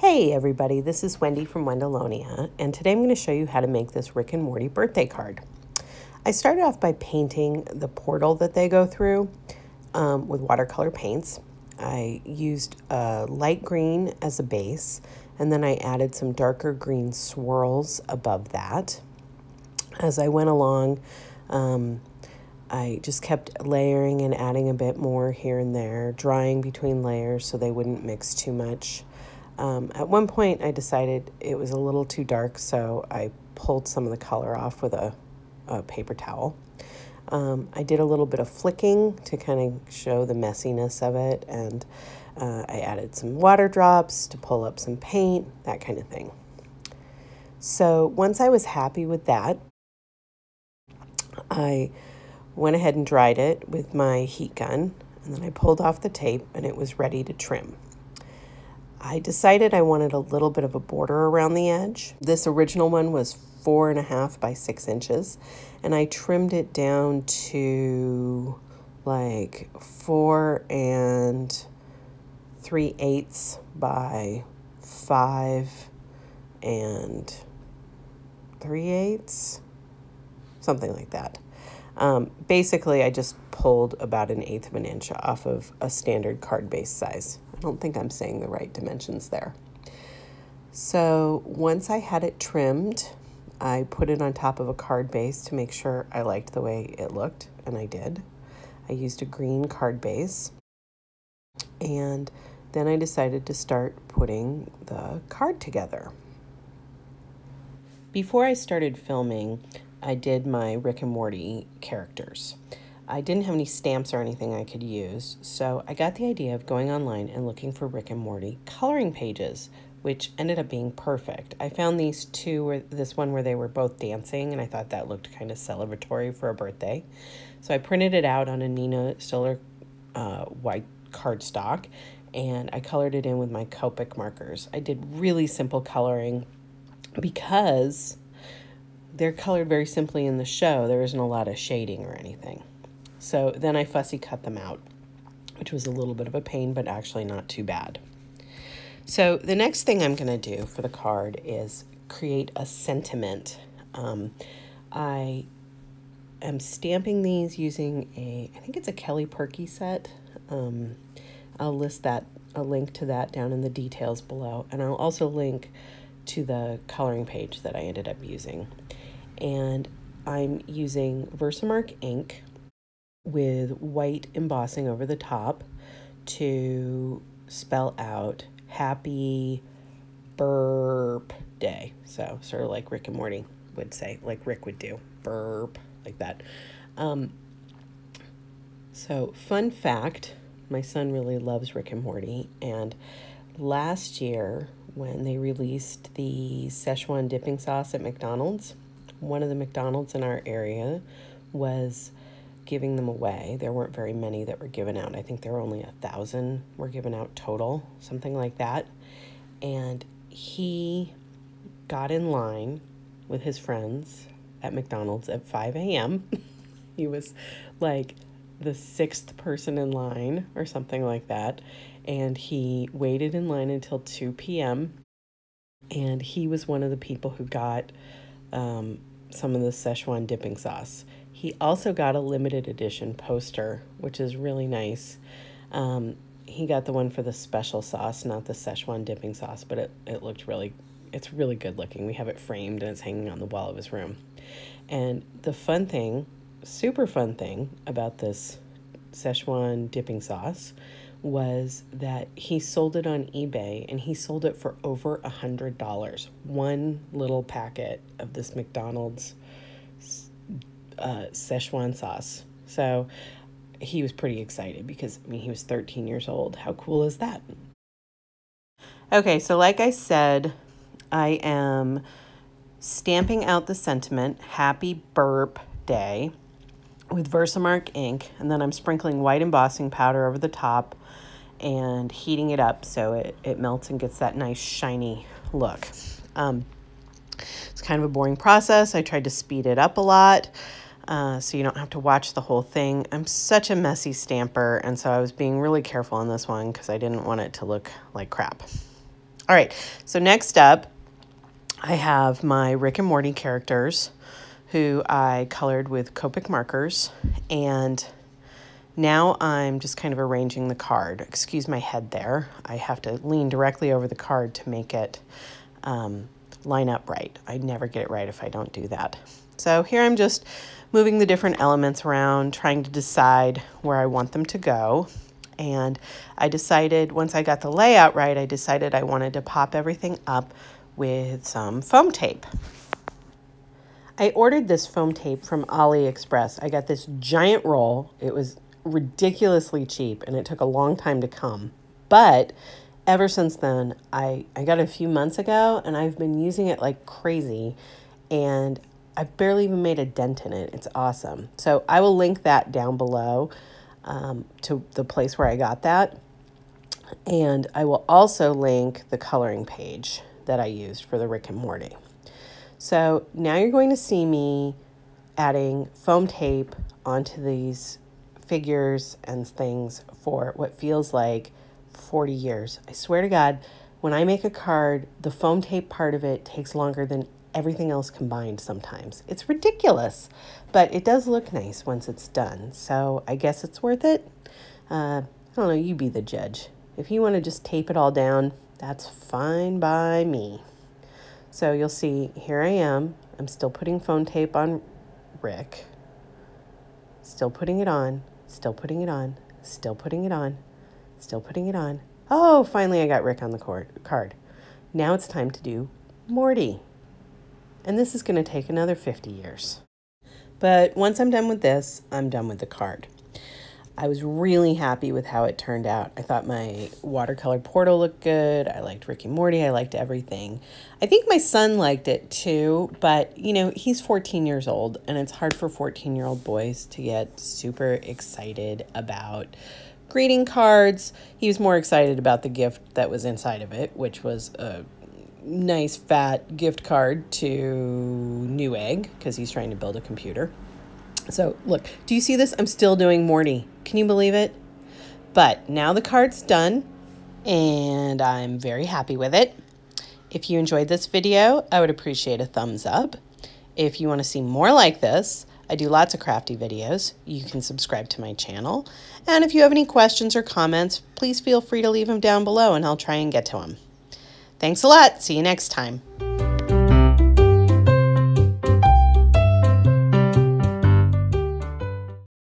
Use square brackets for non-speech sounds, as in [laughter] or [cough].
Hey everybody, this is Wendy from Wendolonia, and today I'm going to show you how to make this Rick and Morty birthday card. I started off by painting the portal that they go through um, with watercolor paints. I used a light green as a base, and then I added some darker green swirls above that. As I went along, um, I just kept layering and adding a bit more here and there, drying between layers so they wouldn't mix too much. Um, at one point, I decided it was a little too dark, so I pulled some of the color off with a, a paper towel. Um, I did a little bit of flicking to kind of show the messiness of it, and uh, I added some water drops to pull up some paint, that kind of thing. So once I was happy with that, I went ahead and dried it with my heat gun, and then I pulled off the tape and it was ready to trim. I decided I wanted a little bit of a border around the edge. This original one was four and a half by six inches, and I trimmed it down to like four and three eighths by five and three eighths, something like that. Um, basically, I just pulled about an eighth of an inch off of a standard card base size. I don't think I'm saying the right dimensions there. So once I had it trimmed, I put it on top of a card base to make sure I liked the way it looked, and I did. I used a green card base. And then I decided to start putting the card together. Before I started filming, I did my Rick and Morty characters. I didn't have any stamps or anything I could use, so I got the idea of going online and looking for Rick and Morty coloring pages, which ended up being perfect. I found these two, where this one where they were both dancing, and I thought that looked kind of celebratory for a birthday. So I printed it out on a Neenah Solar uh, white cardstock, and I colored it in with my Copic markers. I did really simple coloring because they're colored very simply in the show. There isn't a lot of shading or anything. So then I fussy cut them out, which was a little bit of a pain, but actually not too bad. So the next thing I'm going to do for the card is create a sentiment. Um, I am stamping these using a, I think it's a Kelly Purkey set. Um, I'll list that, a link to that down in the details below. And I'll also link to the coloring page that I ended up using. And I'm using Versamark ink with white embossing over the top to spell out happy burp day. So, sort of like Rick and Morty would say, like Rick would do, burp, like that. Um, so, fun fact my son really loves Rick and Morty. And last year, when they released the Szechuan dipping sauce at McDonald's, one of the McDonald's in our area was giving them away. There weren't very many that were given out. I think there were only a thousand were given out total, something like that. And he got in line with his friends at McDonald's at 5 a.m. [laughs] he was like the sixth person in line or something like that. And he waited in line until 2 p.m. And he was one of the people who got um, some of the Szechuan dipping sauce. He also got a limited edition poster, which is really nice. Um, he got the one for the special sauce, not the Szechuan dipping sauce, but it, it looked really, it's really good looking. We have it framed and it's hanging on the wall of his room. And the fun thing, super fun thing about this Szechuan dipping sauce was that he sold it on eBay and he sold it for over a hundred dollars. One little packet of this McDonald's uh, Szechuan sauce. So he was pretty excited because, I mean, he was 13 years old. How cool is that? Okay, so like I said, I am stamping out the sentiment, Happy Burp Day, with Versamark ink, and then I'm sprinkling white embossing powder over the top and heating it up so it, it melts and gets that nice shiny look. Um, it's kind of a boring process. I tried to speed it up a lot uh, so you don't have to watch the whole thing. I'm such a messy stamper, and so I was being really careful on this one because I didn't want it to look like crap. All right, so next up, I have my Rick and Morty characters who I colored with Copic markers and now I'm just kind of arranging the card. Excuse my head there. I have to lean directly over the card to make it um, line up right. I never get it right if I don't do that. So here I'm just moving the different elements around, trying to decide where I want them to go. And I decided, once I got the layout right, I decided I wanted to pop everything up with some foam tape. I ordered this foam tape from AliExpress. I got this giant roll. It was ridiculously cheap and it took a long time to come. But ever since then, I, I got it a few months ago and I've been using it like crazy and I've barely even made a dent in it. It's awesome. So I will link that down below um, to the place where I got that. And I will also link the coloring page that I used for the Rick and Morty. So now you're going to see me adding foam tape onto these figures and things for what feels like 40 years. I swear to God, when I make a card, the foam tape part of it takes longer than everything else combined sometimes. It's ridiculous, but it does look nice once it's done. So I guess it's worth it. Uh, I don't know, you be the judge. If you want to just tape it all down, that's fine by me. So you'll see here I am. I'm still putting foam tape on Rick. Still putting it on. Still putting it on. Still putting it on. Still putting it on. Oh, finally I got Rick on the court, card. Now it's time to do Morty. And this is going to take another 50 years. But once I'm done with this, I'm done with the card. I was really happy with how it turned out. I thought my watercolor portal looked good. I liked Ricky Morty. I liked everything. I think my son liked it too, but you know, he's 14 years old and it's hard for 14 year old boys to get super excited about greeting cards. He was more excited about the gift that was inside of it, which was a nice fat gift card to Newegg because he's trying to build a computer. So look, do you see this? I'm still doing Morty. Can you believe it? But now the card's done and I'm very happy with it. If you enjoyed this video, I would appreciate a thumbs up. If you want to see more like this, I do lots of crafty videos. You can subscribe to my channel. And if you have any questions or comments, please feel free to leave them down below and I'll try and get to them. Thanks a lot. See you next time.